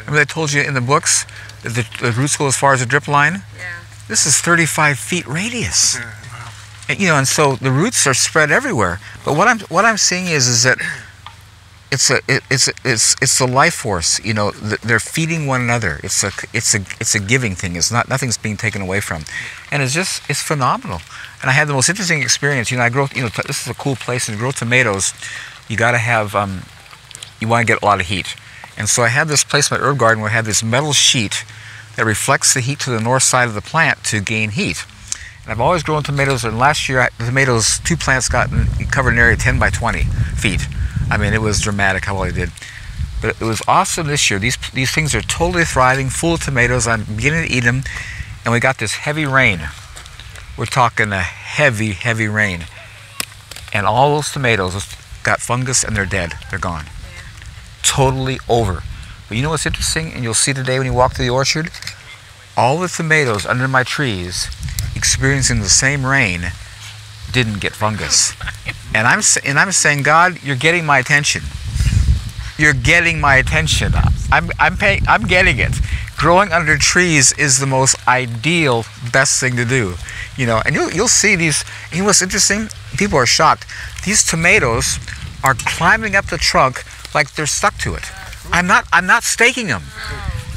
Remember I told you in the books that the, the roots go as far as the drip line? Yeah. This is 35 feet radius. Yeah, wow. And, you know, and so the roots are spread everywhere. But what I'm what I'm seeing is is that it's a it, it's a, it's it's the life force. You know, they're feeding one another. It's a it's a it's a giving thing. It's not nothing's being taken away from, and it's just it's phenomenal. And I had the most interesting experience. You know, I grow you know this is a cool place and to grow tomatoes. You got to have um, you want to get a lot of heat, and so I had this place in my herb garden where I had this metal sheet that reflects the heat to the north side of the plant to gain heat. And I've always grown tomatoes, and last year the tomatoes, two plants got covered an area 10 by 20 feet. I mean, it was dramatic how well they did. But it was awesome this year. These these things are totally thriving, full of tomatoes. I'm beginning to eat them, and we got this heavy rain. We're talking a heavy, heavy rain, and all those tomatoes got fungus and they're dead. They're gone. Totally over. But you know what's interesting, and you'll see today when you walk through the orchard, all the tomatoes under my trees experiencing the same rain didn't get fungus. And I'm and I'm saying, God, you're getting my attention. You're getting my attention. I'm I'm paying I'm getting it. Growing under trees is the most ideal, best thing to do. You know, and you'll you'll see these. You know what's interesting? People are shocked. These tomatoes are climbing up the trunk like they're stuck to it. I'm not I'm not staking them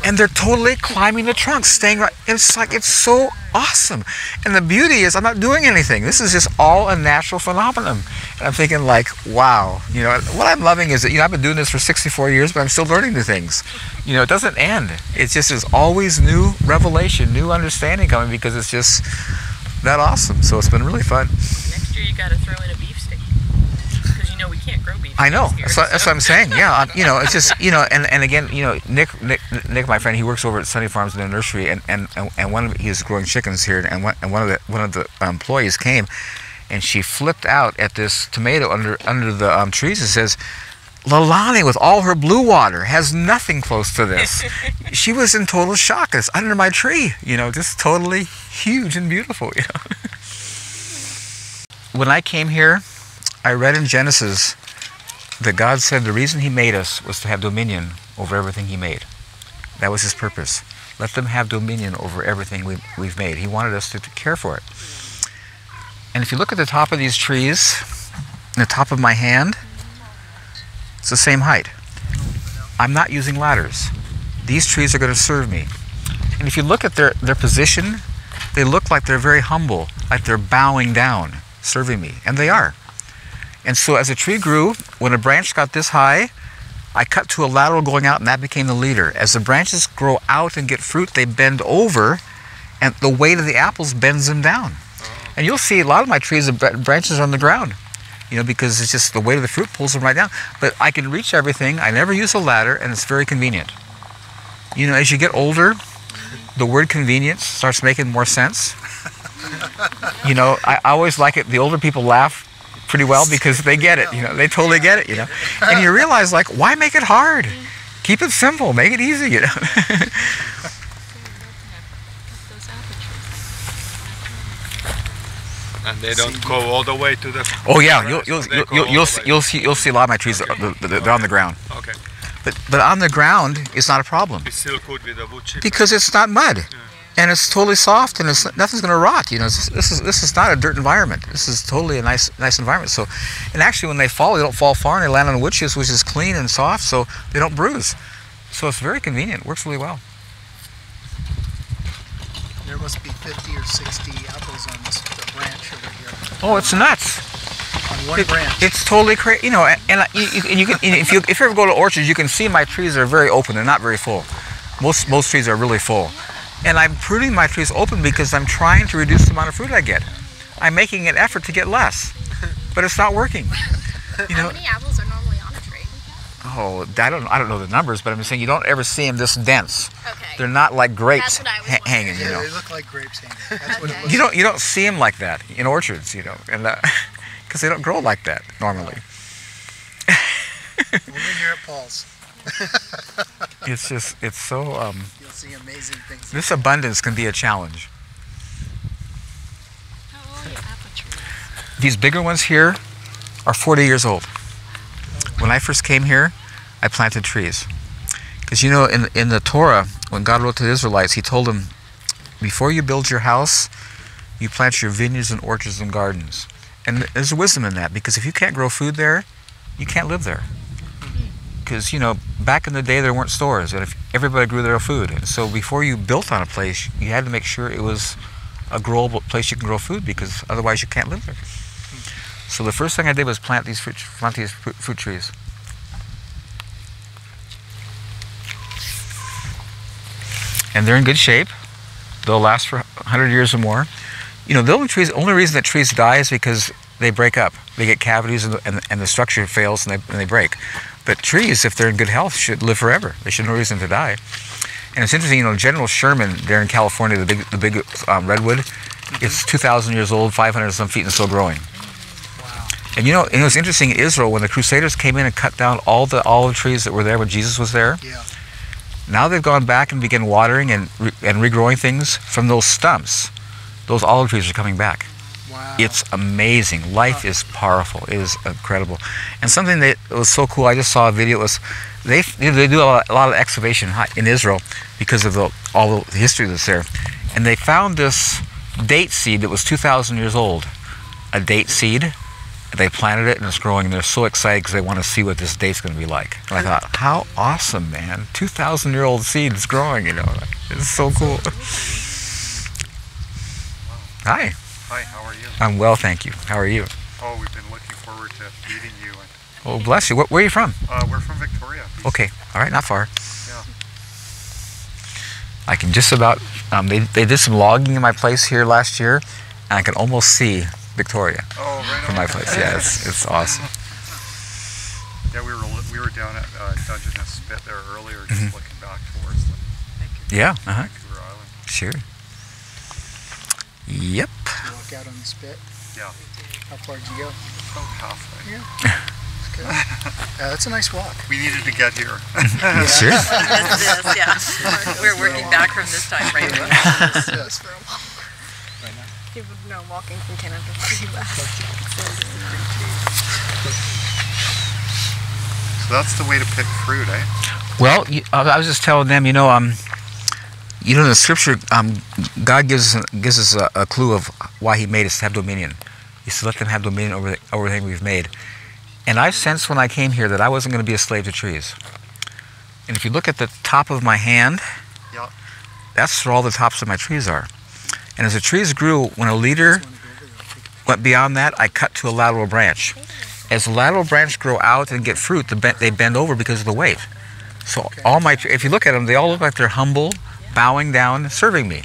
and they're totally climbing the trunk, staying right. It's like it's so awesome, and the beauty is I'm not doing anything. This is just all a natural phenomenon. And I'm thinking like, wow, you know, what I'm loving is that you know I've been doing this for 64 years, but I'm still learning new things. You know, it doesn't end. It's just there's always new revelation, new understanding coming because it's just that awesome. So it's been really fun. Next year you got to throw in a beef stick because you know we can't grow beef. I know. here, That's what, that's what I'm saying. Yeah. You know, it's just you know, and, and again, you know, Nick, Nick, Nick, my friend, he works over at Sunny Farms in the nursery, and and and- and one of he was growing chickens here, and one and one of the one of the employees came, and she flipped out at this tomato under under the um, trees and says. Lalani, with all her blue water, has nothing close to this. she was in total shock. It's under my tree, you know, just totally huge and beautiful. You know. when I came here, I read in Genesis that God said the reason He made us was to have dominion over everything He made. That was His purpose. Let them have dominion over everything we, we've made. He wanted us to, to care for it. And if you look at the top of these trees, the top of my hand, it's the same height. I'm not using ladders. These trees are going to serve me. And if you look at their, their position, they look like they're very humble, like they're bowing down, serving me. And they are. And so as the tree grew, when a branch got this high, I cut to a lateral going out, and that became the leader. As the branches grow out and get fruit, they bend over, and the weight of the apples bends them down. And you'll see a lot of my trees, the branches are on the ground, you know, because it's just the weight of the fruit pulls them right down. But I can reach everything. I never use a ladder, and it's very convenient. You know, as you get older, the word convenience starts making more sense. You know, I, I always like it. The older people laugh pretty well because they get it. You know, they totally get it. You know, and you realize like, why make it hard? Keep it simple. Make it easy. You know. And they don't go all the way to the. oh yeah, you'll you'll you'll, you'll, you'll see, you'll see you'll see a lot of my trees. They're, they're they're on the ground. Okay. But but on the ground, it's not a problem It's still good with the wood chip. because it's not mud. And it's totally soft, and it's nothing's going to rot. You know, it's, this is this is not a dirt environment. This is totally a nice nice environment. So, and actually, when they fall, they don't fall far, and they land on wood chips, which is clean and soft, so they don't bruise. So it's very convenient. Works really well. There must be 50 or 60 apples on this branch over here. Oh, it's nuts. On one It- branch. It's totally crazy. You know, and, and you, you, and you can if you if you ever go to orchards, you can see my trees are very open. They're not very full. Most most trees are really full, and I'm pruning my trees open because I'm trying to reduce the amount of fruit I get. I'm making an effort to get less, but it's not working. You How know, many apples are normally on a tree? oh, I don't I don't know the numbers, but I'm just saying you don't ever see them this dense. Okay. They're not like grapes That's what I was ha- hanging. You yeah, know, they look like grapes hanging. That's what it Okay. looks you don't you don't see them like that in orchards. You know, and uh, because they don't grow like that normally. like. When you're here at Paul's, It's just it's so um, you'll see amazing things. this abundance can be a challenge. How old are apple trees? These bigger ones here are 40 years old. When I first came here, I planted trees. Because you know, in in the Torah, when God wrote to the Israelites, He told them, before you build your house, you plant your vineyards and orchards and gardens. And there's wisdom in that because if you can't grow food there, you can't live there. Because you know, back in the day there weren't stores, and if everybody grew their own food, and so before you built on a place, you had to make sure it was a growable place you can grow food because otherwise you can't live there. So the first thing I did was plant these fruit, plant these fruit, trees. And they're in good shape. They'll last for 100 years or more. You know, the only trees, only reason that trees die is because they break up. They get cavities and the, and, and the structure fails and they, and they break. But trees, if they're in good health, should live forever. They should have no reason to die. And it's interesting, you know, General Sherman there in California, the big, the big um, redwood, it's 2,000 years old, 500 some feet, and still growing. And you know, and it was interesting in Israel when the Crusaders came in and cut down all the olive trees that were there when Jesus was there. Yeah. Now they've gone back and begun watering and re- and regrowing things from those stumps. Those olive trees are coming back. Wow. It's amazing. Life is powerful. It is incredible. And something that was so cool, I just saw a video. It was they they do a lot, a lot of excavation in Israel because of the all the history that's there, and they found this date seed that was 2,000 years old. A date seed. They planted it and it's growing, and they're so excited because they want to see what this date's going to be like. And I thought, how awesome, man! 2,000 year old seed is growing. You know, it's so cool. Hi, Hi, how are you? I'm well, thank you. How are you? Oh, we've been looking forward to meeting you. And Oh, bless you. Where, where are you from? uh, we're from Victoria. BC. Okay, all right, not far. Yeah. I can just about. Um, they they did some logging in my place here last year, and I can almost see Victoria Oh, right from on. my place. Yeah, it's, it's awesome. Yeah, we were we were down at uh, Dungeness Spit there earlier, just Mhm. looking back towards the Yeah, uh huh, Vancouver Island. sure. Yep. You out on the spit. Yeah. How far did you go? About halfway. It's good. Uh, that's a nice walk. We needed to get here. Sure. This, this, yeah. We're working back from this time, right? yes. He would know walking from Canada to the US. so that's the way to pick fruit, eh? Well, I I was just telling them, you know, um, you know, in the scripture, um, God gives us, gives us a, a clue of why He made us to have dominion. He said, "Let them have dominion over the, over everything we've made." And I sensed when I came here that I wasn't going to be a slave to trees. And if you look at the top of my hand, Yeah. that's where all the tops of my trees are. And as the trees grew, when a leader went beyond that, I cut to a lateral branch. As the lateral branch grow out and get fruit, they bend over because of the weight. So all my, if you look at them, they all look like they're humble, bowing down, serving me.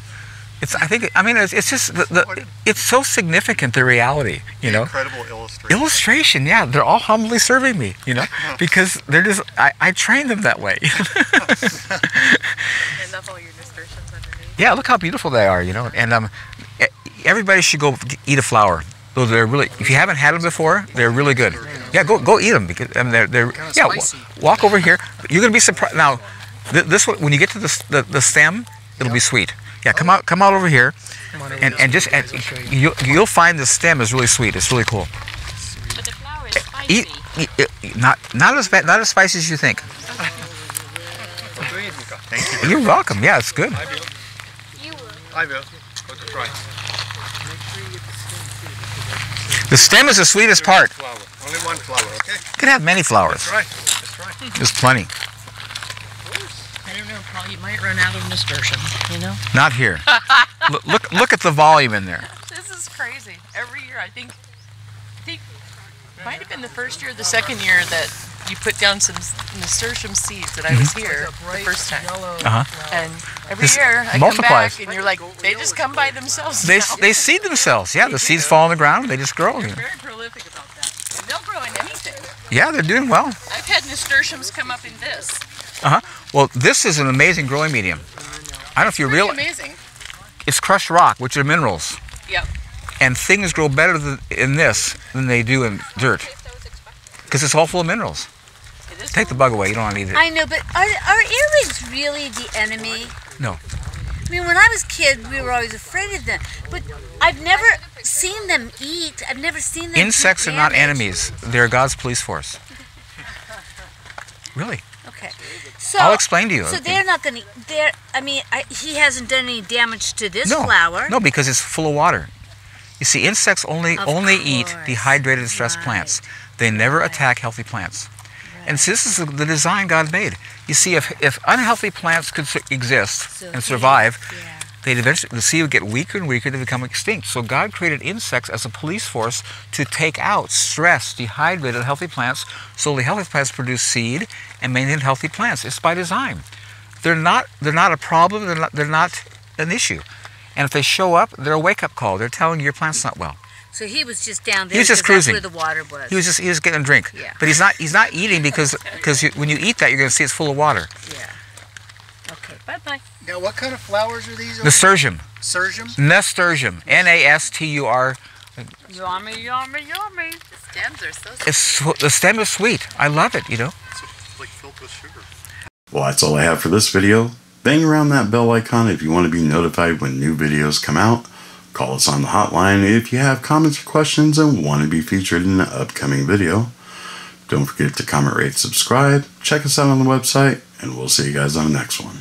It's, I think, I mean, it's, it's just, the, the, it's so significant, the reality, you know. Incredible illustration. Illustration, yeah, they're all humbly serving me, you know, because they're just, I, I trained them that way. And that's all your nasturtiums underneath. Yeah, look how beautiful they are, you know. And um, e- everybody should go eat a flower. Those are really. If you haven't had them before, they're really good. Yeah, go go eat them because I mean, they're they're yeah. wa- spicy. walk over here. You're gonna be surprised. Now, th- this one when you get to the the, the stem, it'll be sweet. Yeah, come out come out over here, on over and and just and I'll you. you you'll find the stem is really sweet. It's really cool. But the flower is spicy. Eat, eat, eat- not not as bad, not as spicy as you think. Thank you. You're welcome. Yeah, it's good. I will. Go to try. The stem is the sweetest part. Only one flower, okay? You can have many flowers. That's right. That's right. There's plenty. I don't know, Paul. You might run out of nasturtium. You know. Not here. look, look look at the volume in there. This is crazy. Every year, I think. I think might have been the first year, or the second year that you put down some nasturtium seeds that I was here the first time. Uh-huh. And every This year I multiplies. come back and you're like, they just come by themselves. They, now. they seed themselves. Yeah, the seeds fall on the ground. They just grow. They're very prolific about that. And they'll grow in anything. Yeah, they're doing well. I've had nasturtiums come up in this. Uh-huh. Well, this is an amazing growing medium. I don't know if you realize amazing. it's crushed rock, which are minerals, Yep. and things grow better than, in this than they do in dirt because it's all full of minerals. Take the bug away. You don't want to eat it. I know, but are, are earwigs really the enemy? No. I mean, when I was a kid, we were always afraid of them. But I've never seen them eat. I've never seen them. Insects are not enemies. They're God's police force. Really? Okay. So I'll explain to you. So they're not going to. They're. I mean, I, he hasn't done any damage to this no, flower. No, because it's full of water. You see, insects only Of only eat dehydrated and stressed Right. plants. They never Right. attack healthy plants. And so this is the, the design God made. You see, if, if unhealthy plants could exist So and survive, Yeah. They'd eventually the seed would get weaker and weaker to become extinct. So God created insects as a police force to take out stressed, dehydrated, healthy plants, so the healthy plants produce seed and maintain healthy plants. It's by design. They're not they're not a problem. They're not they're not an issue. And if they show up, they're a wake up call. They're telling you your plant's not well. So he was just down there. He was just cruising. That's where the water was. He was just he was getting a drink. Yeah. But he's not he's not eating because because when you eat that you're going to see it's full of water. yeah. Okay. Bye bye. Now, what kind of flowers are these? over Nasturtium, here? Sergium? nasturtium, N A S T U R. Yummy, yummy, yummy. The stems are so It's the stem is sweet. I love it. You know. It's like filled with sugar. Well, that's all I have for this video. Bang around that bell icon if you want to be notified when new videos come out. Call us on the hotline if you have comments or questions and want to be featured in an upcoming video. Don't forget to comment, rate, subscribe. Check us out on the website, and we'll see you guys on the next one.